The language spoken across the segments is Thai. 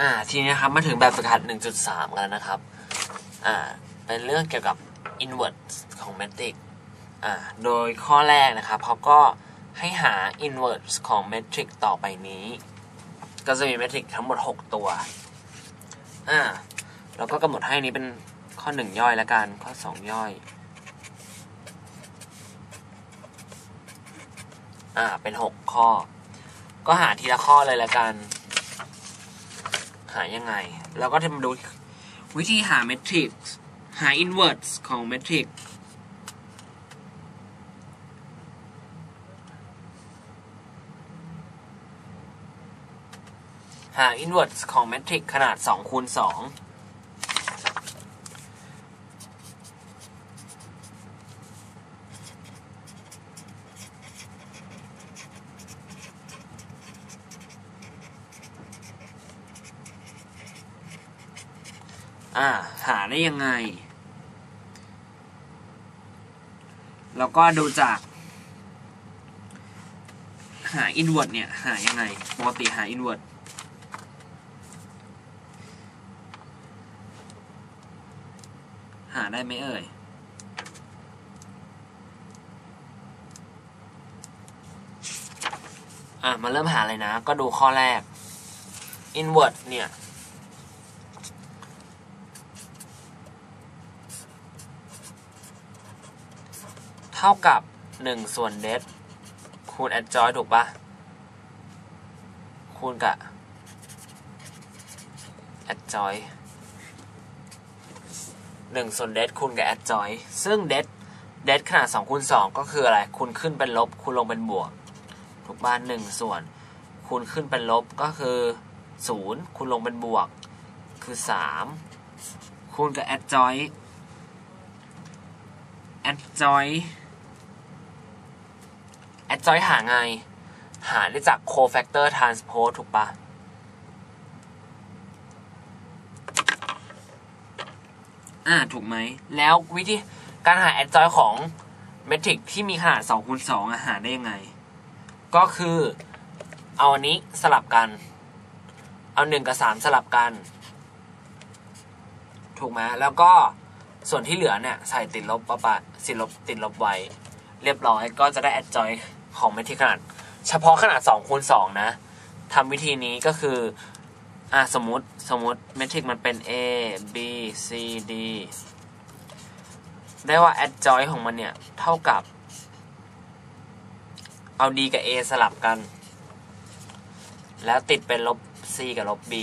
อ่า ทีนี้ครับมาถึงแบบฝึกหัด 1.3 กันแล้วนะครับ อ่า เป็นเรื่องเกี่ยวกับ inverse ของ metric อ่า โดยข้อแรกนะครับเขาก็ให้หา inverse ของ metric ต่อไปนี้ ก็จะมี metric ทั้งหมด 6 ตัว อ่าแล้วก็กำหนดให้นี้เป็นข้อ 1 ย่อยแล้วกัน ข้อ 2 ย่อย อ่า เป็น 6 ข้อ ก็หาทีละข้อเลยละกัน หายังไง แล้วก็จะมาดูวิธีหาเมทริกซ์หา inverse ของเมทริกซ์หา inverse ของเมทริกซ์ขนาด2คูณ2 อ่า หาได้ยังไง แล้วก็ดูจาก หา inverse เนี่ย หายังไง ปกติหา inverse หาได้ไหมเอ่ยอะมาเริ่มหาเลยนะ ก็ดูข้อแรก inverse เนี่ย เท่ากับ 1 ส่วนเดฟคูณ adjoint ถูกปะคูณกับ adjoint 1ส่วนเดฟคูณกับ adjoint ซึ่งเดฟเดฟขนาด2คูณ2ก็คืออะไรคูณขึ้นเป็นลบคูณลงเป็นบวก ถูกบ้าน1ส่วนคูณขึ้นเป็นลบก็คือ 0คูณลงเป็นบวก คือ 3 คูณกับแอดจอยแอดจอย adjoint adjoint adjoint หาไง หาได้จาก cofactor transpose ถูกปะอ่า ถูกไหม แล้ววิธีการหา adjoint ของเมทริกที่มีขนาด2คูณ2อะหาได้ยังไง ก็คือเอาอันนี้สลับกัน เอา1กับ 3 สลับกัน ถูกไหมแล้วก็ส่วนที่เหลือเนี่ย ใส่ติดลบปะปะสิลบติดลบไว้ เรียบร้อยก็จะได้ adjoint ของเมทริกขนาด เฉพาะขนาด2คูณ2นะ ทำวิธีนี้ก็คือ อ่าสมมติสมมติเมทริกมันเป็น a b c d ได้ว่า adjoint ของมันเนี่ย เท่ากับ เอา d กับ a สลับกัน แล้วติดเป็นลบ c กับลบ b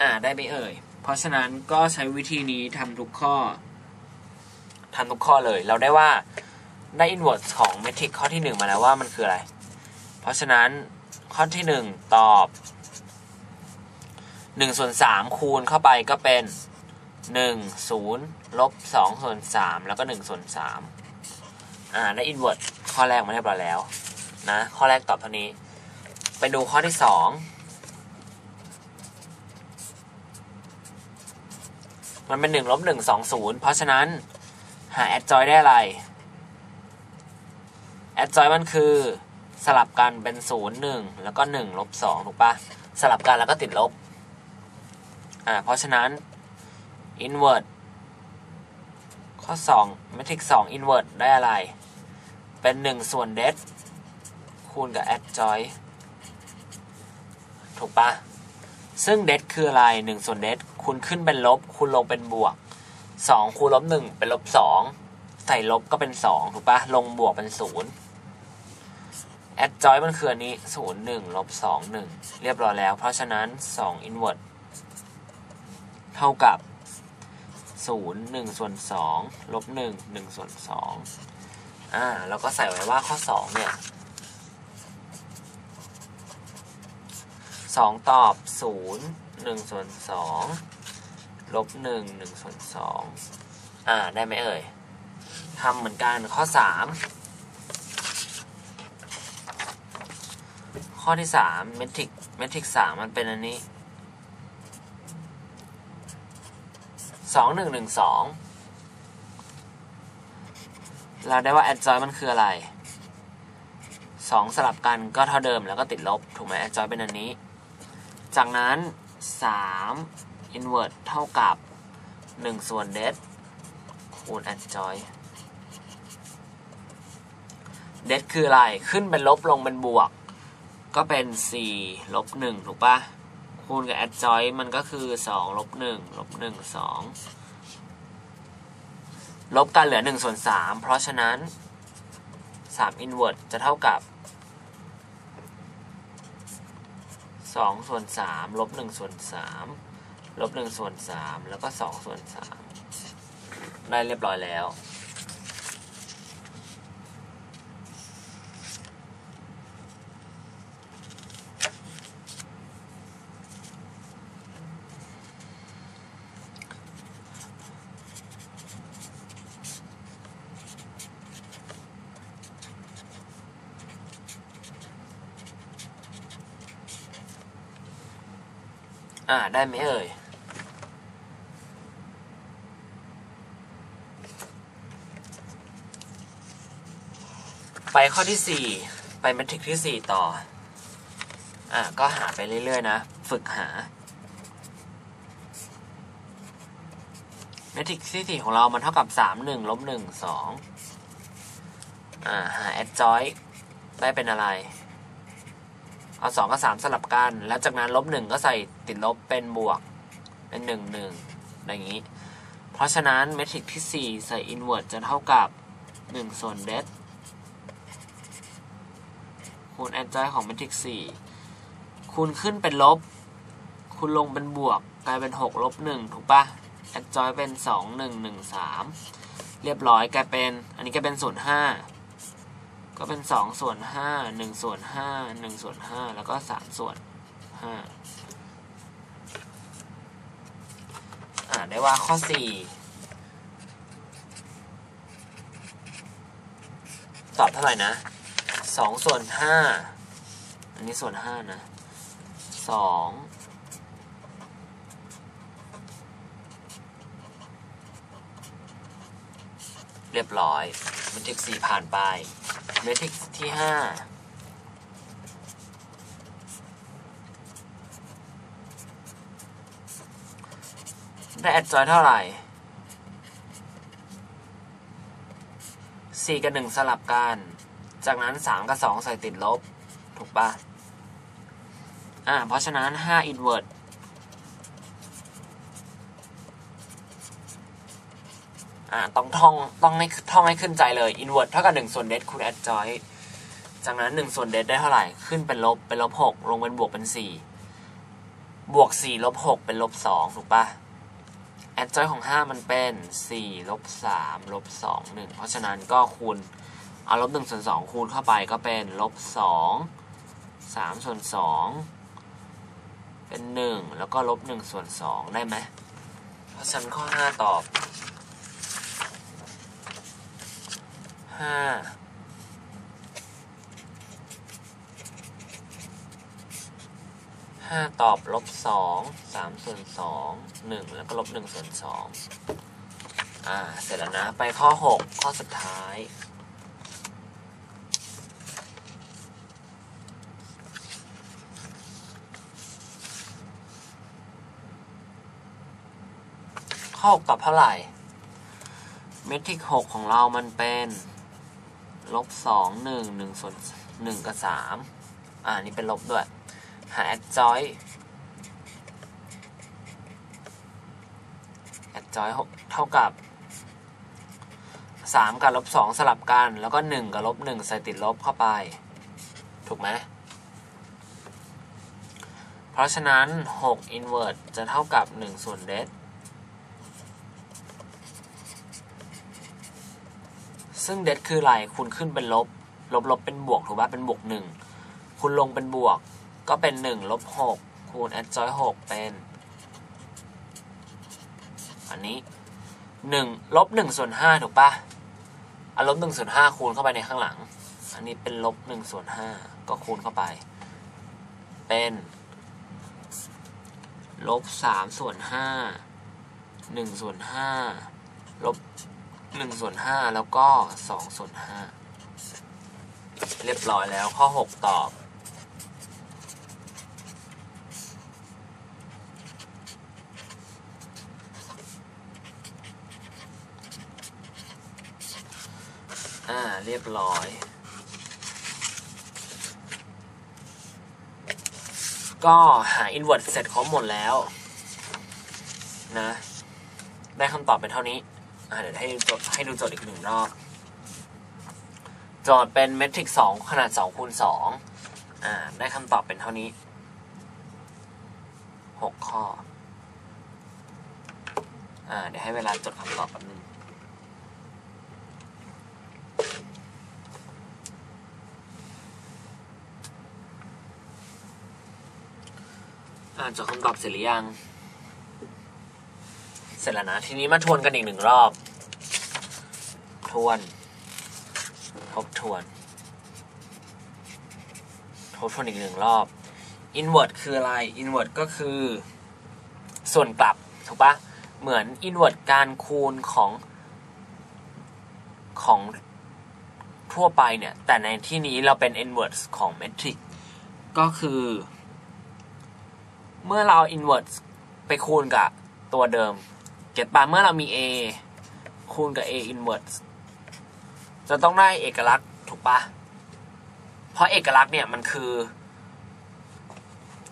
อ่าได้ไหมเอ่ย เพราะฉะนั้นก็ใช้วิธีนี้ทำทุกข้อ ทำทุกข้อเลย เราได้ว่าได้ inverse ของเมทริกข้อที่ 1 มาแล้วว่ามันคืออะไร เพราะฉะนั้นข้อที่ 1 ตอบ1ส่วน3คูณเข้าไปก็เป็น 1 0ลบ2ส่วน3แล้วก็1ส่วน3อ่าได้ inverse ข้อแรกมาเรียบร้อยแล้วนะข้อแรกตอบเท่านี้ ไปดูข้อที่ 2มันเป็น1ลบ1 2 0 เพราะฉะนั้น หา adjoint ได้อะไร adjoint มันคือสลับกันเป็น0 1แล้วก็1ลบ2ถูกปะสลับกันแล้วก็ติดลบอ่าเพราะฉะนั้น inverse ข้อ2 matrix 2 inverse ได้อะไร เป็น 1 ส่วน det คูณกับ adjoint ถูกปะซึ่ง det คืออะไร 1 ส่วน det คูณขึ้นเป็นลบคูณลงเป็นบวก สองคูณลบหนึ่งเป็นลบสองใส่ลบก็เป็นสองถูกปะลงบวกเป็นศูนย์แอดจอยมันคืออันนี้ศูนย์หนึ่งลบสองหนึ่งเรียบร้อยแล้ว เพราะฉะนั้นสอง inverse เท่ากับศูนย์หนึ่งส่วนสองลบหนึ่งหนึ่งส่วนสองอ่าเราก็ใส่ไว้ว่าข้อสองเนี่ยสองตอบศูนย์หนึ่งส่วนสอง ลบ1 1ส่วน2อ่า ได้ไหมเอ่ยทำเหมือนกันข้อ3ข้อที่3เมทริกเมทริก3มันเป็นอันนี้2 1 1 2เราได้ว่า adjoint มันคืออะไรสองสลับกันก็เท่าเดิมแล้วก็ติดลบ ถูกไหม adjoint เป็นอันนี้ จากนั้นสาม invert เท่ากับหนึ่งส่วน det คูณ adjoint det คืออะไร ขึ้นเป็นลบลงเป็นบวก ก็เป็นสี่ลบหนึ่งถูกปะคูณกับ adjoint มันก็คือสองลบหนึ่งลบหนึ่งสองลบกันเหลือหนึ่งส่วนสามเพราะฉะนั้นสาม invert จะเท่ากับสองส่วนสามลบหนึ่งส่วนสาม ลบหนึ่งส่วนสามแล้วก็สองส่วนสามได้เรียบร้อยแล้ว อ่า ได้ไหมเอ่ย ไปข้อที่สี่ไปเมทริกที่สี่ต่อ อ่าก็หาไปเรื่อย ๆ นะ ฝึกหาเมทริกที่สี่ของเรามันเท่ากับสามหนึ่งลบหนึ่งสองอ่า หา adjoint ได้เป็นอะไร เอาสองกับสามสลับกัน แล้วจากนั้นลบหนึ่งก็ใส่ติดลบเป็นบวก เป็นหนึ่งหนึ่งอะไรอย่างนี้ เพราะฉะนั้นเมทริกซ์ที่สี่ใส่ inverse จะเท่ากับหนึ่งส่วน det คูณ adjoint ของเมทริกซ์สี่คูณขึ้นเป็นลบ คูณลงเป็นบวก กลายเป็นหกลบหนึ่งถูกปะแอนจอยเป็นสองหนึ่งหนึ่งสามเรียบร้อยกลายเป็นอันนี้ก็เป็นส่วนห้าก็เป็นสองส่วนห้าหนึ่งส่วนห้าหนึ่งส่วนห้าแล้วก็สามส่วนห้าอ่านได้ว่าข้อสี่ตอบเท่าไหร่นะ สองส่วนห้าอันนี้ส่วนห้านะสองเรียบร้อยเมทริกสี่ผ่านไปเมทริกที่ห้าได้แอดจอยเท่าไหร่สี่กับหนึ่งสลับกัน จากนั้นสามกับสองใส่ติดลบ ถูกปะอ่า เพราะฉะนั้นห้าอินเวอร์อ่า ต้องท่อง ต้องให้ท่องให้ขึ้นใจเลย invert เท่ากับ1ส่วน det คูณ adjoint จากนั้น 1 ส่วน det ได้เท่าไหร่ ขึ้นเป็นลบ เป็นลบ 6 ลงเป็นบวกเป็น 4 บวก 4 ลบ 6 เป็นลบ 2 ถูกปะ adjoint ของ 5 มันเป็น 4 ลบ 3 ลบ 2 1 เพราะฉะนั้นก็คูณ เอาลบ1ส่วน2คูณเข้าไปก็เป็นลบ2 3ส่วน2เป็น1แล้วก็ลบ1ส่วน2ได้ไหมเพราะฉะนั้นข้อ5ตอบห้าห้าตอบลบสองสามส่วนสองหนึ่งแล้วก็ลบหนึ่งส่วนสองอ่า เสร็จแล้วนะ ไปข้อหกข้อสุดท้าย ข้อหกตอบเท่าไหร่เมทริกหกของเรามันเป็นลบสองหนึ่งหนึ่งส่วนหนึ่งกับสามอ่านี่เป็นลบด้วย หา adjoint adjoint เท่ากับสามกับลบสองสลับกัน แล้วก็หนึ่งกับลบหนึ่งใส่ติดลบเข้าไป ถูกไหม เพราะฉะนั้น6 invert จะเท่ากับ1ส่วน det ซึ่ึ่งเดดคืออะไรคุณขึ้นเป็นลบ ลบลบเป็นบวกถูกป่ะเป็นบวกหนึ่งคุณลงเป็นบวก ก็เป็นหนึ่งลบหกคูณแอดจอยหกเป็น อันนี้หนึ่งลบหนึ่งส่วนห้าถูกป่ะอาลบหนึ่งส่วนห้าคูณเข้าไปในข้างหลัง อันนี้เป็นลบหนึ่งส่วนห้าก็คูณเข้าไป เป็นลบสามส่วนห้าหนึ่งส่วนห้าลบ หนึ่งส่วนห้าแล้วก็สองส่วนห้าเรียบร้อยแล้วข้อ 6 ตอบอ่าเรียบร้อยก็หา invert เสร็จครบหมดแล้ว นะ ได้คำตอบเป็นเท่านี้ เดี๋ยวให้ดูโจทย์ให้ดูโจทย์อีกหนึ่งรอบ โจทย์เป็นเมทริกสองขนาดสองคูณสองอ่า ได้คำตอบเป็นเท่านี้หกข้อ อ่า เดี๋ยวให้เวลาจดคำตอบแป๊บนึงอ่าจดคำตอบเสร็จหรือยัง ร็จแล้วนะ ทีนี้มาทวนกันอีกหนึ่งรอบ ทวน ทบทวน ทบทวนอีกหนึ่งรอบ invert คืออะไร invert ก็คือ ส่วนกลับ ถูกปะเหมือน invert การคูณของของทั่วไปเนี่ย แต่ในที่นี้เราเป็น inverse ของ metric ก็คือ เมื่อเรา inverse ไปคูณกับตัวเดิม ก็ตปะเมื่อเรามี a คูณกับ a inverse จะต้องได้เอกลักษณ์ถูกปะเพราะเอกลักษณ์เนี่ยมันคือ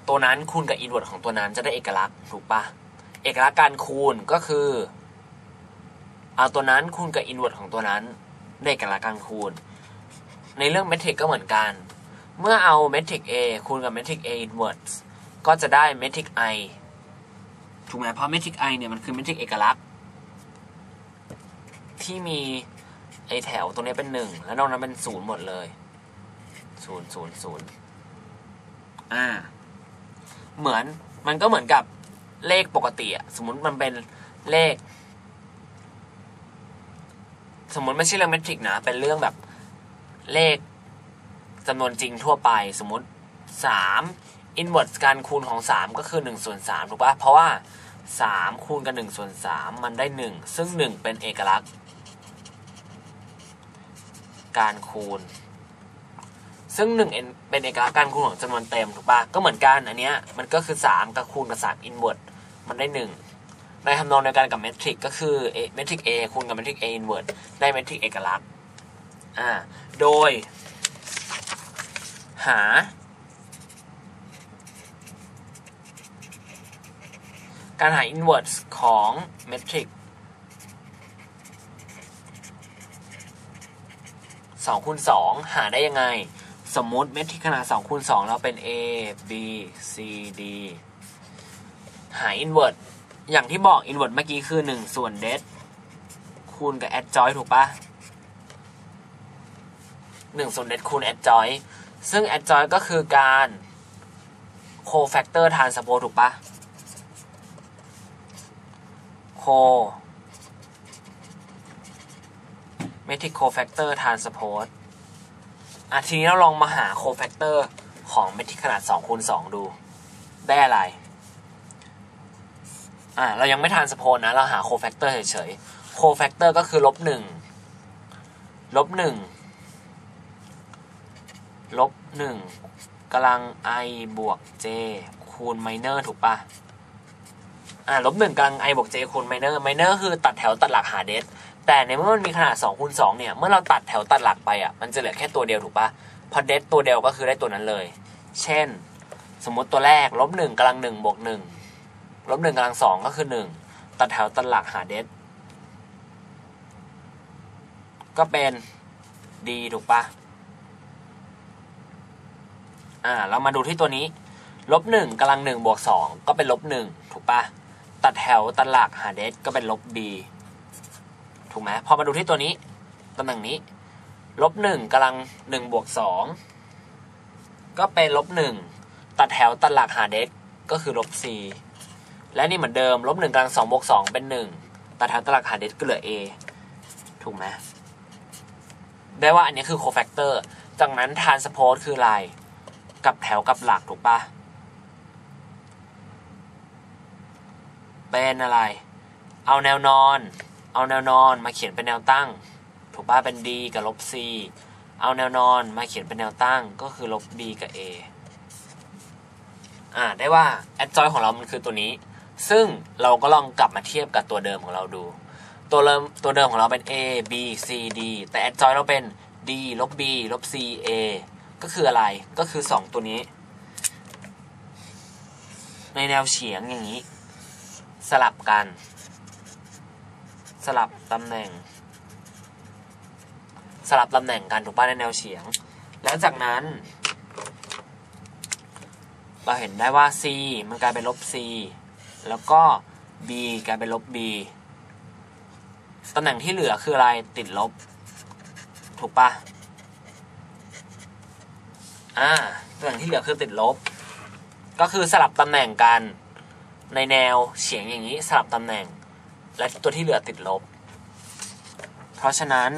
ตัวนั้นคูณกับ inverse ของตัวนั้นจะได้เอกลักษณ์ถูกปะเอกลักษณ์การคูณก็คือเอาตัวนั้นคูณกับ inverse ของตัวนั้นได้เอกลักษณ์การคูณ ในเรื่องเมทริกก็เหมือนกัน เมื่อเอาเมทริก a คูณกับเมทริก a inverse ก็จะได้เมทริก i ถูกไหมเพราะเมทริก i เนี่ยมันคือเมทริกเอกลักษณ์ ที่มีไอแถวตรงนี้เป็นหนึ่งแล้วนอกนั้นเป็นศูนย์หมดเลยศูนย์ศูนย์ศูนย์อ่า เหมือนมันก็เหมือนกับเลขปกติอะสมมติมันเป็นเลข สมมติไม่ใช่เรื่องเมทริกนะ เป็นเรื่องแบบเลขจำนวนจริงทั่วไป สมมติสาม อินเวอร์สการคูณของสามก็คือหนึ่งส่วนสามถูกปะเพราะว่าสามคูณกับหนึ่งส่วนสามมันได้หนึ่งซึ่งหนึ่งเป็นเอกลักษณ์ การคูณ ซึ่งหนึ่งเป็นเอกลักษณ์การคูณของจำนวนเต็มถูกปะก็เหมือนกันอันเนี้ยมันก็คือสามกับคูณกับสาม inverse มันได้หนึ่งในทำนองเดียวกันกับเมทริกก็คือเมทริก A คูณกับเมทริก A อินเวอร์สได้เมทริกเอกลักษณ์อ่าโดย หา การหา inverse ของเมทริกสองคูณสองหาได้ยังไง สมมุติเมทริกขนาดสองคูณสองเราเป็น a b c d หา inverse อย่างที่บอก inverse เมื่อกี้คือหนึ่งส่วนเดคูณกับ adjoint ถูกปะหนึ่งส่วนเดคูณ adjoint ซึ่ง adjoint ก็คือการ cofactor transpose ถูกปะ co metric cofactor transpose อะทีนี้เราลองมาหา cofactor ของเมทริกขนาด2คูณ2ดู ได้อะไร อะเรายังไม่ทานสโพนนะ เราหา cofactor เฉยๆ cofactor ก็คือลบหนึ่งลบหนึ่งลบหนึ่งกำลัง i บวก j คูณ minor ถูกปะ อ่าลบหนึ่งกำลัง i บวก j คูณ minor minor คือตัดแถวตัดหลักหาเดสแต่ในเมื่อมันมีขนาด2คูณ2เนี่ย เมื่อเราตัดแถวตัดหลักไปอะ มันจะเหลือแค่ตัวเดียวถูกปะพอเดสตัวเดียวก็คือได้ตัวนั้นเลย เช่น สมมติตัวแรกลบหนึ่งกำลังหนึ่งบวกหนึ่งลบหนึ่งกำลังสองก็คือหนึ่งตัดแถวตัดหลักหาเดสก็เป็น d ถูกปะอ่า เรามาดูที่ตัวนี้ ลบหนึ่งกำลังหนึ่งบวกสองก็เป็นลบหนึ่งถูกปะ ตัดแถวตัดหลักหาเดสก็เป็นลบ b ถูกไหมพอมาดูที่ตัวนี้ตำแหน่งนี้ลบหนึ่งกำลังหนึ่งบวกสองก็เป็นลบหนึ่งตัดแถวตัดหลักหาเดสก็คือลบ c และนี่เหมือนเดิมลบหนึ่งกำลังสองบวกสองเป็นหนึ่งตัดแถวตัดหลักหา det ก็เหลือ a ถูกไหมได้ว่าอันนี้คือ cofactor จากนั้น transpose คืออะไรกับแถวกับหลักถูกปะ เป็นอะไร เอาแนวนอน เอาแนวนอนมาเขียนเป็นแนวตั้ง ถูกปะเป็น d กับลบ c เอาแนวนอนมาเขียนเป็นแนวตั้งก็คือลบ b กับ a อ่าได้ว่า adjoint ของเรามันคือตัวนี้ ซึ่งเราก็ลองกลับมาเทียบกับตัวเดิมของเราดู ตัวเดิมตัวเดิมของเราเป็น a b c d แต่ adjoint เราเป็น d ลบ b ลบ c a ก็คืออะไรก็คือ 2 ตัวนี้ ในแนวเฉียงอย่างนี้ สลับกัน สลับตำแหน่ง สลับตำแหน่งกันถูกป่ะในแนวเฉียง แล้วจากนั้น เราเห็นได้ว่า c มันกลายเป็นลบ c แล้วก็ b กลายเป็นลบ b ตำแหน่งที่เหลือคืออะไรติดลบ ถูกปะอ่าตำแหน่งที่เหลือคือติดลบ ก็คือสลับตำแหน่งกัน ในแนวเฉียงอย่างนี้สลับตำแหน่ง และตัวที่เหลือติดลบ เพราะฉะนั้น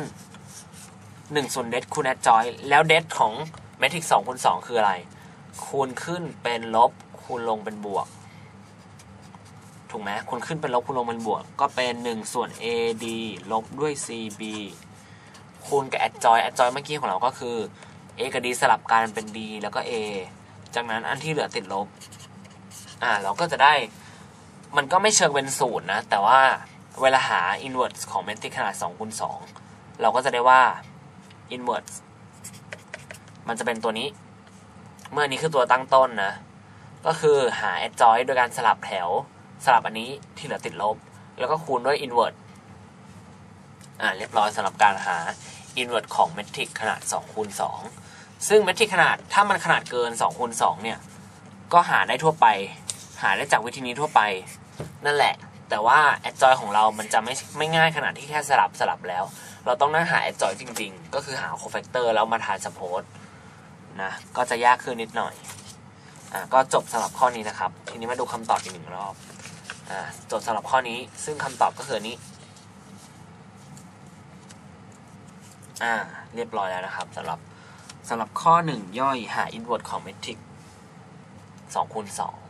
1ส่วนเดทคูณแอดจอยแล้วเดทของเมทริก2คูณ2คืออะไร คูณขึ้นเป็นลบ คูณลงเป็นบวก ถูกไหมคูณขึ้นเป็นลบคูณลงเป็นบวก ก็เป็น 1 ส่วน AD ลบด้วย CB คูณกับแอดจอยแอดจอยเมื่อกี้ของเราก็คือ A กับ D สลับกันเป็น D แล้วก็ A จากนั้นอันที่เหลือติดลบ อ่าเราก็จะได้ มันก็ไม่เชิงเป็นศูนย์นะ แต่ว่าเวลาหา inverse ของเมทริกขนาด2คูณ2เราก็จะได้ว่า inverse มันจะเป็นตัวนี้ เมื่อนี้คือตัวตั้งต้นนะ ก็คือหา adjoint โดยการสลับแถว สลับอันนี้ที่เหลือติดลบ แล้วก็คูณด้วย inverse อ่าเรียบร้อยสำหรับการหา inverse ของเมทริกขนาด2คูณ2ซึ่งเมทริกขนาดถ้ามันขนาดเกิน2คูณ2เนี่ย ก็หาได้ทั่วไป หาได้จากวิธีนี้ทั่วไป นั่นแหละ แต่ว่า adjoint ของเรามันจะไม่ไม่ง่ายขนาดที่แค่สลับสลับแล้ว เราต้องนั่งหา adjoint จริง ๆ ก็คือหา cofactor แล้วมาทาน support นะก็จะยากขึ้นนิดหน่อยอ่าก็จบสำหรับข้อนี้นะครับ ทีนี้มาดูคำตอบอีกหนึ่งรอบอ่าจบสำหรับข้อนี้ซึ่งคำตอบก็คือนี้อ่าเรียบร้อยแล้วนะครับสำหรับสำหรับข้อหนึ่งย่อยหา inverse ของ metric 2คูณ2